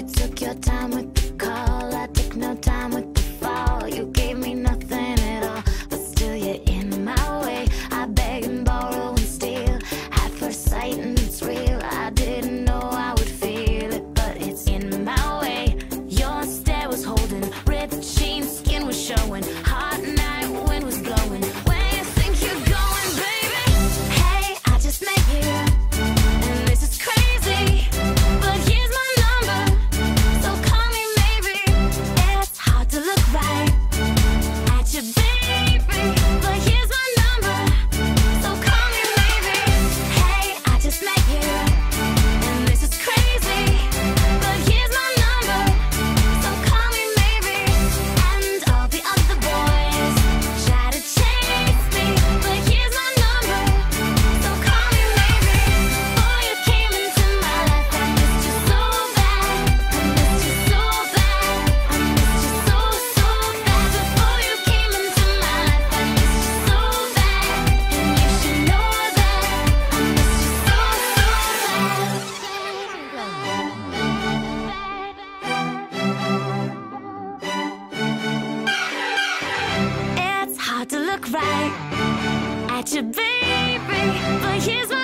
you took your time with the call. your baby, but here's my